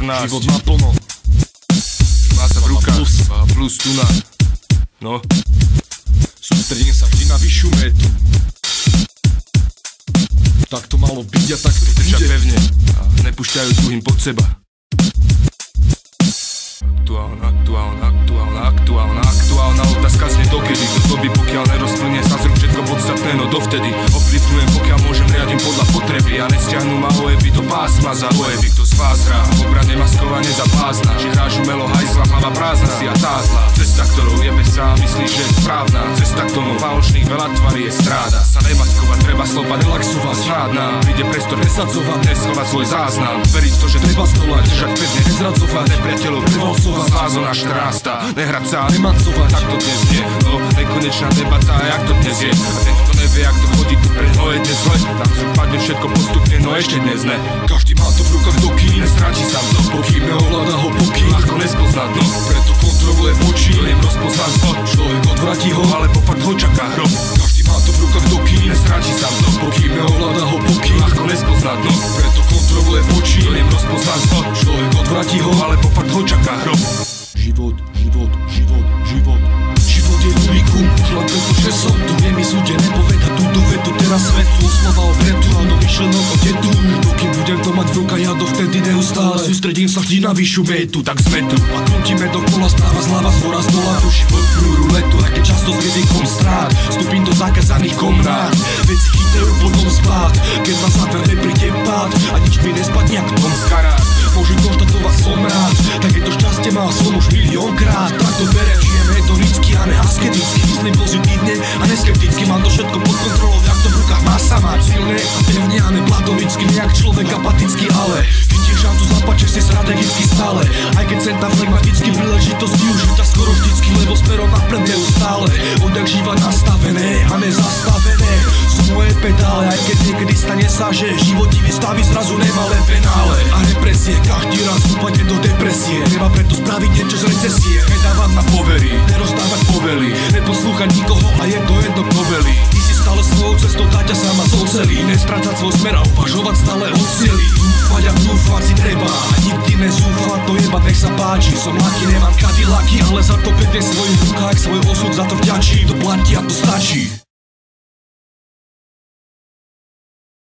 14. Život naplno. Má sa rukách. plus. Plus tu na. No, Sústredím sa vždy na vyššiu metu. Tak to malo byť a tak to držia pevne a nepúšťajú druhým pod seba. Aktuálna, aktuálna, aktuálna, aktuálna, aktuálna otázka znie dokedy Do doby, pokiaľ nerozplnie sa no dovtedy. Ovplyvňujem, pokiaľ môžem, riadím podľa potreby. A nestiahnu ma OEBy do pásma za OEBy Kto z vás hrá, obrane maskovanie za pásna Že hráš umelo hajzla, hlava prázdna? Si a tá zla Cesta, ktorou jebe sa myslíš, že je správna. Cesta k tomu falošných veľa tvarí je stráda. Sa nemaskovať, treba slova relaxovať Snádna, príde priestor nesadzovať, neschovať svoj záznam. Veriť to, že treba stolať, držať pevne, nezradzovať. Nepriateľov prevalcovať, zázona 14 Nehrať sa nemacovať, tak to dnes je No, nekonečná debata, jak to dnes je? A ten, ešte dnes ne. Každý má to v rukách dokým Nestráči sa to, Pokým neovláda ho pokým ľahko nespoznať, no Preto kontroluje oči To je rozpoznať to, Človek odvratí ho ale po fakt ho čaká hrob. Každý má to v rukách dokým Nestráči sa to, Pokým neovláda ho pokým ľahko nespoznať, no Preto kontroluje oči To je rozpoznať to, Človek odvratí ho ale po fakt ho čaká hrob Teraz svetu, slova o pretu A do myšlenok o detu Dokým budem to mať v rukách, ja dovtedy neustále Sústredím sa vždy na vyššiu metu Tak sme tu a krútime dokola Správa zľava, zhora, z dola Tu život prúru letu, aj keď často s rizikom strát Vstúpim do zakázaných komnát. Veci chytajú potom spát Keď ma záver nepríde pád A nič mi nespadne, jak tom skarát Silne a pevne a ne platonicky Nejak človek apatický, ale Chytíš šancu zapače si strategicky stále. Aj keď sem tam flegmaticky príležitosť využitá skoro vždycky Lebo smerom napred neustále Odjak živa nastavené a nezastavené Sú moje pedále, aj keď niekedy stane sa, že životivý stavy zrazu nemalé penále. A represie, každý raz upadne do depresie. Treba preto spraviť niečo z recesie. Nedávať na povery, nerozdávať povely Neposlúchať nikoho a je to jedno kto stále svojou cestou dať a sama zocelí Nestrácať svoj smer a uvažovať stále o cieli Dúfať a dúfať si treba. Nikdy nezúfať To jeba, nech sa páči, som laky, nemám kadilaky Ale za to pekne svojich rukách, svoj osud za to vďačí To platí a to stačí